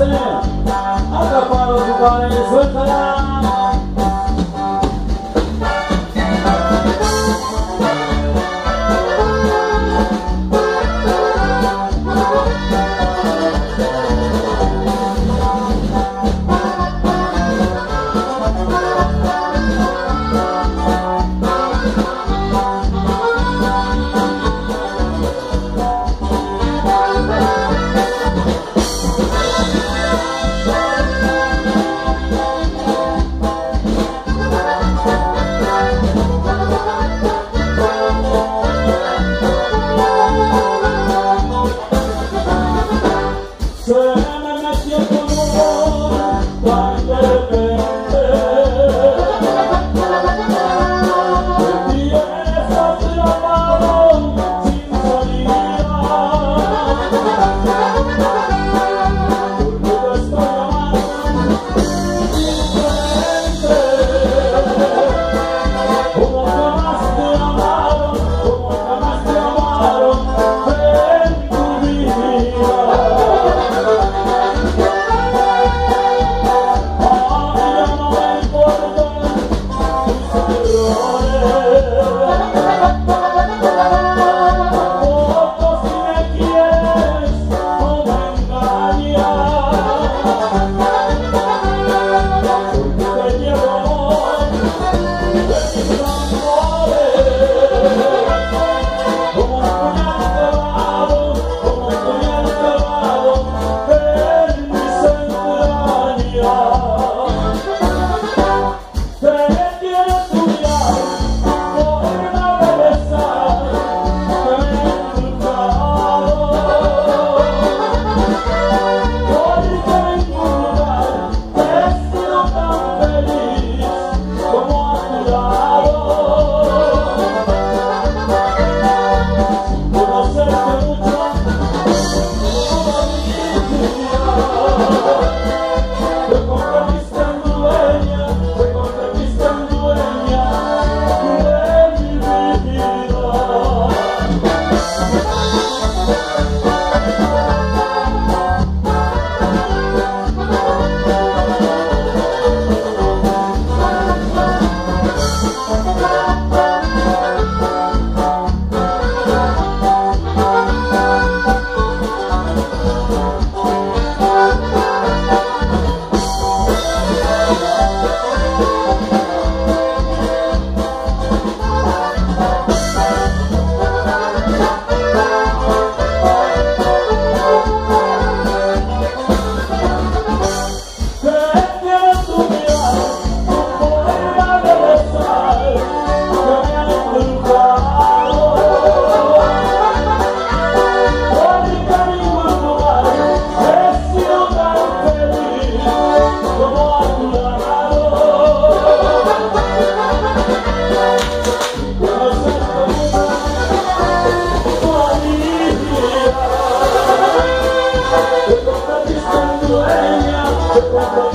Se me metió tu amor Oh, Oh,